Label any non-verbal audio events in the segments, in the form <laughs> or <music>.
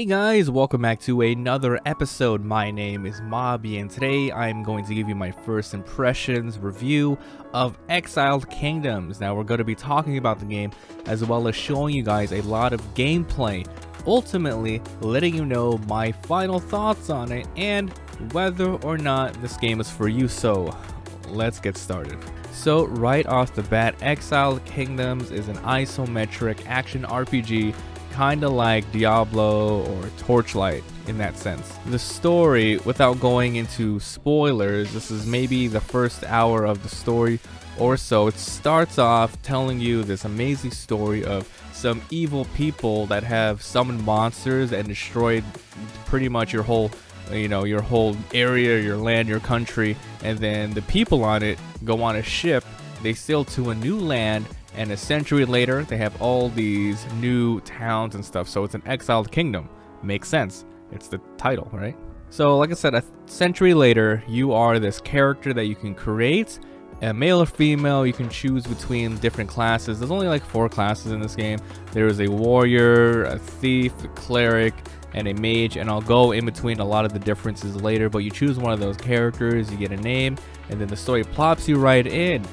Hey guys, welcome back to another episode. My name is Mabi and today I'm going to give you my first impressions review of Exiled Kingdoms. Now we're going to be talking about the game as well as showing you guys a lot of gameplay, ultimately letting you know my final thoughts on it and whether or not this game is for you. So let's get started. So right off the bat, Exiled Kingdoms is an isometric action RPG kind of like Diablo or Torchlight in that sense. The story, without going into spoilers, this is maybe the first hour of the story or so. It starts off telling you this amazing story of some evil people that have summoned monsters and destroyed pretty much your whole you know your whole area your land your country and then the people on it go on a ship they sail to a new land and a century later they have all these new towns and stuff. So it's an exiled kingdom. Makes sense. It's the title right? So like i said a century later you are this character that you can create a male or female you can choose between different classes. There's only like four classes in this game. There is a warrior a thief a cleric and a mage and I'll go in between a lot of the differences later but you choose one of those characters you get a name and then the story plops you right in.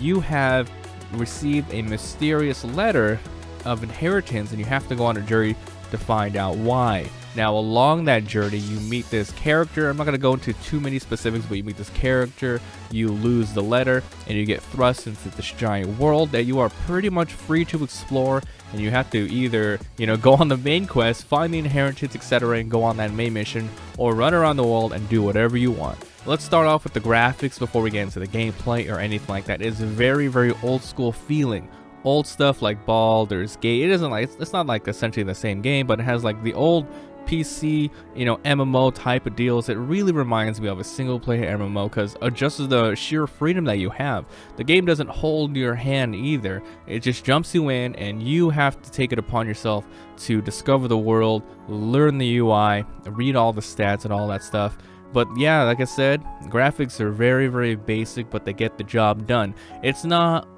You have received a mysterious letter of inheritance and you have to go on a journey to find out why. Now, along that journey, you meet this character. I'm not going to go into too many specifics, but you meet this character, you lose the letter, and you get thrust into this giant world that you are pretty much free to explore. And you have to either, you know, <laughs> go on the main quest, find the inheritance, etc., and go on that main mission, or run around the world and do whatever you want. Let's start off with the graphics before we get into the gameplay or anything like that. It's very, very old school feeling. Old stuff like Baldur's Gate. It isn't like it's not like essentially the same game, but it has like the old PC, you know, MMO type of deals. It really reminds me of a single player MMO because just the sheer freedom that you have. The game doesn't hold your hand either. It just jumps you in and you have to take it upon yourself to discover the world, learn the UI, read all the stats and all that stuff but yeah, like I said, graphics are very, very basic, but they get the job done. It's not,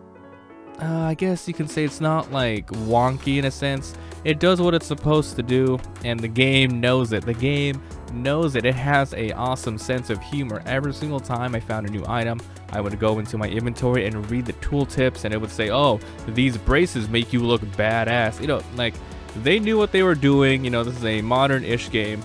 uh, I guess you can say it's not like wonky in a sense. It does what it's supposed to do, and the game knows it. The game knows it. It has a awesome sense of humor. Every single time I found a new item, I would go into my inventory and read the tooltips, and it would say, oh, these braces make you look badass. You know, like, they knew what they were doing. You know, this is a modern-ish game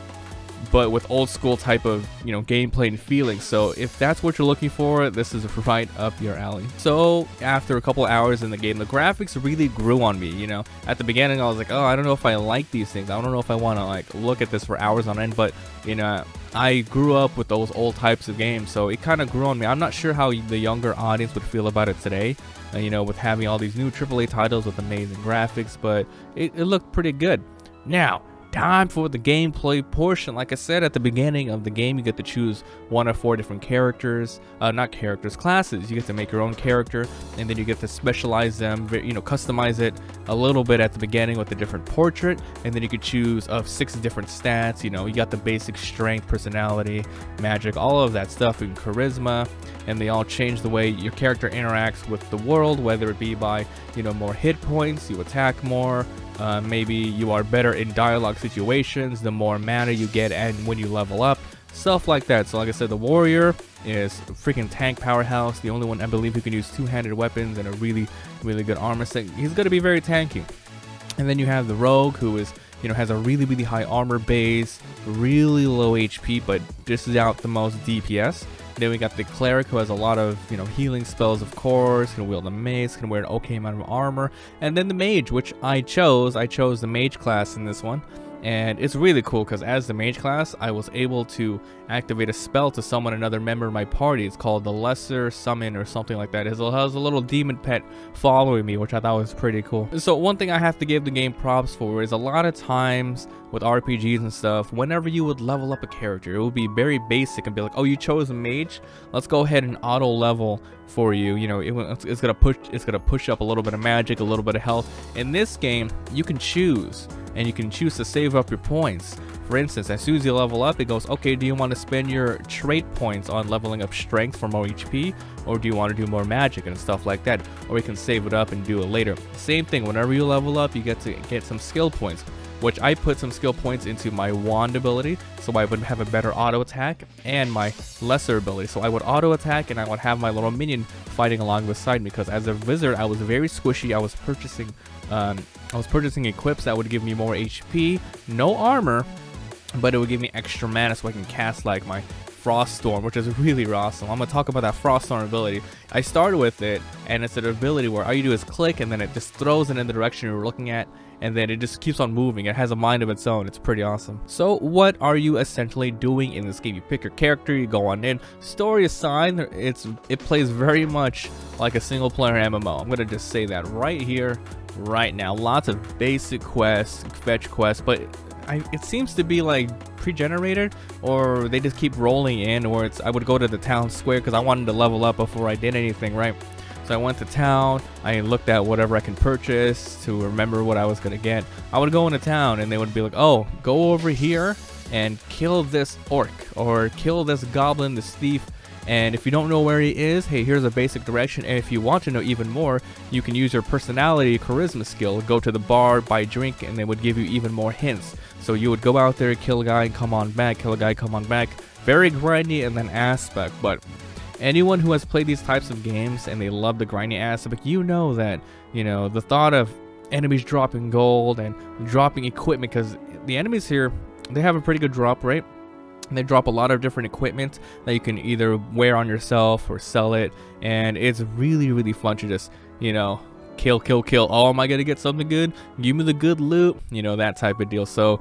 but with old school type of you know gameplay and feeling. So if that's what you're looking for this is a right up your alley. So after a couple hours in the game the graphics really grew on me you know. At the beginning i was like oh i don't know if i like these things. I don't know if i want to like look at this for hours on end. But you know i grew up with those old types of games. So it kind of grew on me. I'm not sure how the younger audience would feel about it today uh, you know with having all these new aaa titles with amazing graphics. But it, it looked pretty good. Now time for the gameplay portion. Like I said at the beginning of the game, you get to choose one of four different characters, uh, not characters, classes. You get to make your own character, and then you get to specialize them, you know, customize it a little bit at the beginning with a different portrait, and then you could choose of six different stats. You know, you got the basic strength, personality, magic, all of that stuff, and charisma, and they all change the way your character interacts with the world, whether it be by, you know, more hit points, you attack more, uh, maybe you are better in dialogue situations the more mana you get and when you level up stuff like that. So like i said the warrior is freaking tank powerhouse the only one i believe who can use two-handed weapons and a really really good armor set. He's going to be very tanky. And then you have the rogue who is you know has a really really high armor base really low hp but dishes out the most dps then we got the cleric who has a lot of, you know, healing spells, of course, can wield a mace, can wear an okay amount of armor. And then the mage, which I chose. I chose the mage class in this one and it's really cool because as the mage class I was able to activate a spell to summon another member of my party. It's called the lesser summon or something like that. It has a little demon pet following me which I thought was pretty cool. So one thing I have to give the game props for is a lot of times with RPGs and stuff whenever you would level up a character it would be very basic and be like oh you chose a mage? Let's go ahead and auto level for you. You know it, it's gonna push it's gonna push up a little bit of magic a little bit of health. In this game you can choose and you can choose to save up your points. For instance, as soon as you level up, it goes, okay, do you want to spend your trait points on leveling up strength for more HP, or do you want to do more magic and stuff like that? Or you can save it up and do it later. Same thing, whenever you level up, you get to get some skill points. Which I put some skill points into my wand ability, so I would have a better auto attack, and my lesser ability. So I would auto attack, and I would have my little minion fighting along beside me, because as a wizard, I was very squishy. I was purchasing, um, I was purchasing equips that would give me more HP, no armor, but it would give me extra mana so I can cast like my Frost Storm, which is really awesome. I'm gonna talk about that Frost Storm ability. I started with it, and it's an ability where all you do is click, and then it just throws it in the direction you're looking at, and then it just keeps on moving. It has a mind of its own. It's pretty awesome. So what are you essentially doing in this game? You pick your character, you go on in. Story aside, it's it plays very much like a single player MMO. I'm gonna just say that right here, right now. Lots of basic quests, fetch quests, but I, it seems to be like pre-generated or they just keep rolling in or it's I would go to the town square because I wanted to level up before I did anything right? So I went to town I looked at whatever I can purchase to remember what I was gonna get. I would go into town and they would be like oh go over here and kill this orc or kill this goblin this thief and if you don't know where he is, hey, here's a basic direction. And if you want to know even more, you can use your personality charisma skill, go to the bar, buy a drink, and they would give you even more hints. So you would go out there, kill a guy, and come on back, kill a guy, come on back. Very grindy and then aspect, but anyone who has played these types of games and they love the grindy aspect, you know that, you know, the thought of enemies dropping gold and dropping equipment, because the enemies here, they have a pretty good drop rate. They drop a lot of different equipment that you can either wear on yourself or sell it, and it's really, really fun to just, you know, kill, kill, kill. Oh, am I gonna get something good? Give me the good loot, you know, that type of deal. So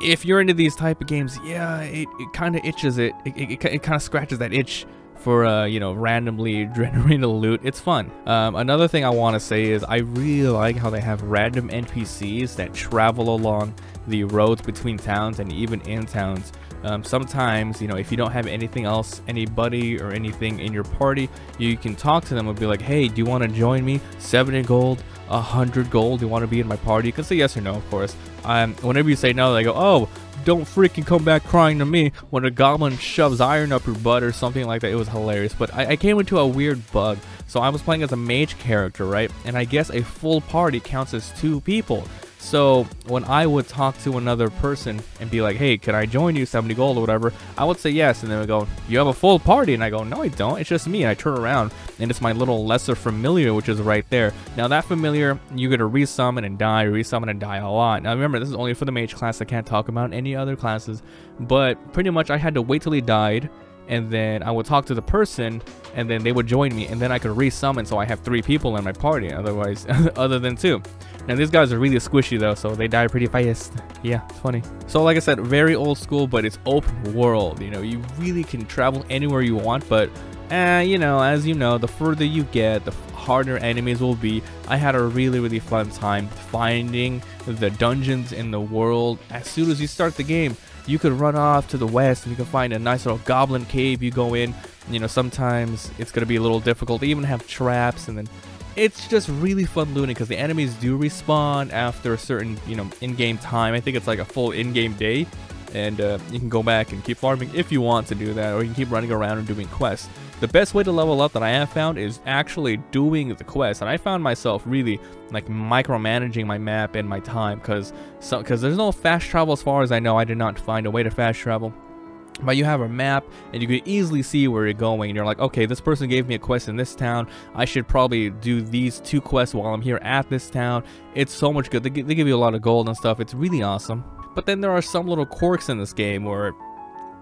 if you're into these type of games, yeah, it, it kind of itches it. It, it, it kind of scratches that itch for uh, you know randomly <laughs> generating the loot. It's fun. Um, another thing I want to say is I really like how they have random NPCs that travel along the roads between towns and even in towns. Um, sometimes, you know, if you don't have anything else, anybody or anything in your party, you can talk to them and be like, hey, do you want to join me? 70 gold, 100 gold, do you want to be in my party? You can say yes or no, of course. Um, whenever you say no, they go, oh, don't freaking come back crying to me when a goblin shoves iron up your butt or something like that. It was hilarious. But I, I came into a weird bug. So I was playing as a mage character, right? And I guess a full party counts as two people. So when I would talk to another person and be like, hey, can I join you 70 gold or whatever, I would say yes. And then we go, you have a full party. And I go, no, I don't. It's just me. And I turn around and it's my little lesser familiar, which is right there. Now that familiar, you're going to resummon and die, resummon and die a lot. Now remember, this is only for the mage class. I can't talk about any other classes. But pretty much I had to wait till he died and then I would talk to the person, and then they would join me, and then I could resummon so I have three people in my party, otherwise, <laughs> other than two. Now these guys are really squishy though, so they die pretty fast. Yeah, it's funny. So like I said, very old school, but it's open world. You know, you really can travel anywhere you want, but uh, you know, as you know, the further you get, the harder enemies will be. I had a really, really fun time finding the dungeons in the world. As soon as you start the game, you could run off to the west and you can find a nice little goblin cave you go in. You know, sometimes it's going to be a little difficult. They even have traps and then it's just really fun looting because the enemies do respawn after a certain, you know, in-game time. I think it's like a full in-game day. And uh, you can go back and keep farming if you want to do that, or you can keep running around and doing quests. The best way to level up that I have found is actually doing the quest, and I found myself really like micromanaging my map and my time, because so, cause there's no fast travel as far as I know. I did not find a way to fast travel. But you have a map and you can easily see where you're going and you're like okay this person gave me a quest in this town. I should probably do these two quests while i'm here at this town. It's so much good. They, they give you a lot of gold and stuff. It's really awesome but then there are some little quirks in this game where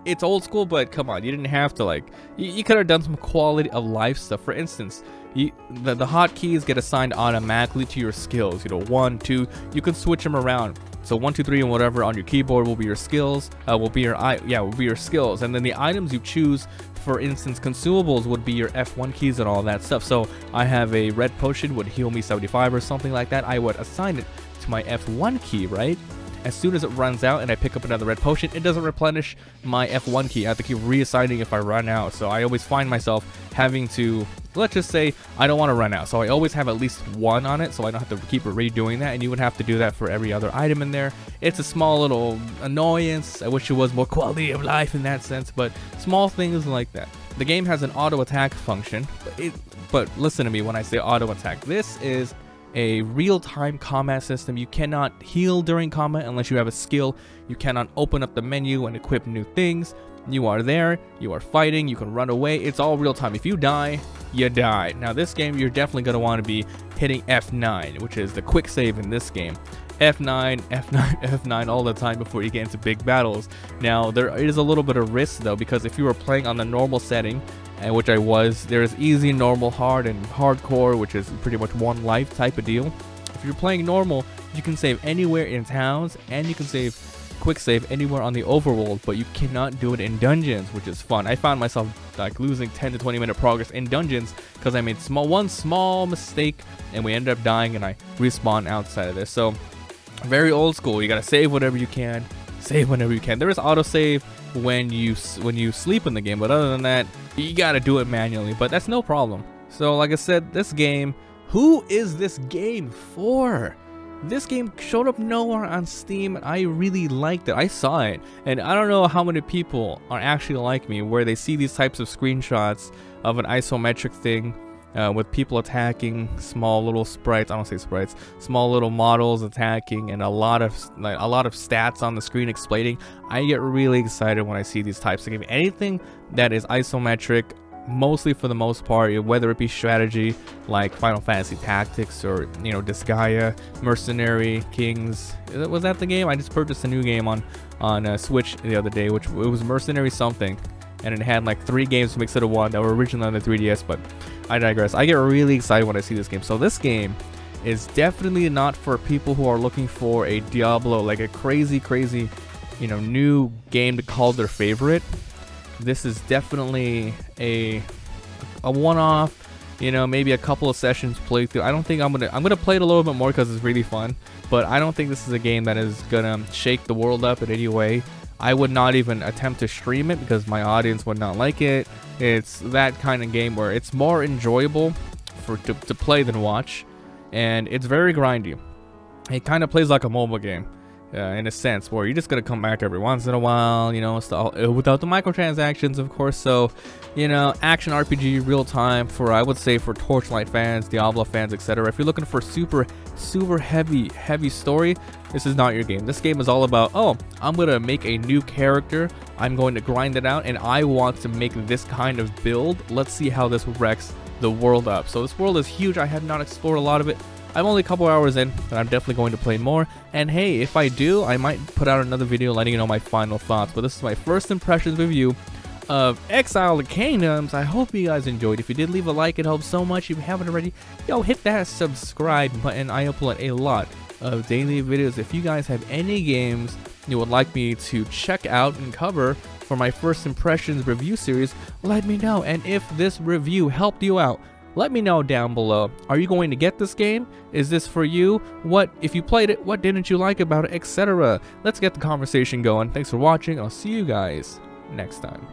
it's old school but come on you didn't have to like you, you could have done some quality of life stuff for instance you, the, the hotkeys get assigned automatically to your skills you know one two you can switch them around so one, two, three, and whatever on your keyboard will be your skills. Uh, will be your i yeah will be your skills, and then the items you choose. For instance, consumables would be your F1 keys and all that stuff. So I have a red potion would heal me 75 or something like that. I would assign it to my F1 key, right? As soon as it runs out and I pick up another red potion, it doesn't replenish my F1 key. I have to keep reassigning if I run out. So I always find myself having to, let's just say, I don't want to run out. So I always have at least one on it so I don't have to keep redoing that. And you would have to do that for every other item in there. It's a small little annoyance. I wish it was more quality of life in that sense, but small things like that. The game has an auto attack function, but, it, but listen to me when I say auto attack. This is a real-time combat system. You cannot heal during combat unless you have a skill. You cannot open up the menu and equip new things. You are there, you are fighting, you can run away. It's all real time. If you die, you die. Now this game, you're definitely going to want to be hitting F9, which is the quick save in this game. F9, F9, F9 all the time before you get into big battles. Now, there is a little bit of risk though, because if you were playing on the normal setting, and which I was, there's easy, normal, hard, and hardcore, which is pretty much one life type of deal. If you're playing normal, you can save anywhere in towns, and you can save quick save anywhere on the overworld, but you cannot do it in dungeons, which is fun. I found myself like losing 10 to 20 minute progress in dungeons because I made small one small mistake and we ended up dying and I respawn outside of this. So very old school. You gotta save whatever you can, save whenever you can. There is autosave when you when you sleep in the game, but other than that, you gotta do it manually. But that's no problem. So like I said, this game, who is this game for? This game showed up nowhere on Steam and I really liked it. I saw it and I don't know how many people are actually like me where they see these types of screenshots of an isometric thing uh, with people attacking small little sprites. I don't say sprites, small little models attacking, and a lot of like a lot of stats on the screen explaining. I get really excited when I see these types of games. Anything that is isometric, mostly for the most part, whether it be strategy like Final Fantasy Tactics or you know Disgaea, Mercenary Kings. Was that the game? I just purchased a new game on on uh, Switch the other day, which it was Mercenary something, and it had like three games mixed into one that were originally on the 3DS, but I digress. I get really excited when I see this game. So this game is definitely not for people who are looking for a Diablo, like a crazy, crazy, you know, new game to call their favorite. This is definitely a a one-off, you know, maybe a couple of sessions playthrough. I don't think I'm gonna I'm gonna play it a little bit more because it's really fun, but I don't think this is a game that is gonna shake the world up in any way. I would not even attempt to stream it because my audience would not like it. It's that kind of game where it's more enjoyable for to, to play than watch, and it's very grindy. It kind of plays like a mobile game uh, in a sense where you're just gonna come back every once in a while you know uh, without the microtransactions of course so you know action rpg real time for i would say for torchlight fans diablo fans etc if you're looking for super super heavy heavy story this is not your game this game is all about oh i'm gonna make a new character i'm going to grind it out and i want to make this kind of build let's see how this wrecks the world up so this world is huge i have not explored a lot of it I'm only a couple hours in, but I'm definitely going to play more. And hey, if I do, I might put out another video letting you know my final thoughts. But this is my first impressions review of Exile of Kingdoms. I hope you guys enjoyed. If you did, leave a like. It helps so much. If you haven't already, yo, hit that subscribe button. I upload a lot of daily videos. If you guys have any games you would like me to check out and cover for my first impressions review series, let me know. And if this review helped you out, let me know down below. Are you going to get this game? Is this for you? What, if you played it, what didn't you like about it, etc. Let's get the conversation going. Thanks for watching. I'll see you guys next time.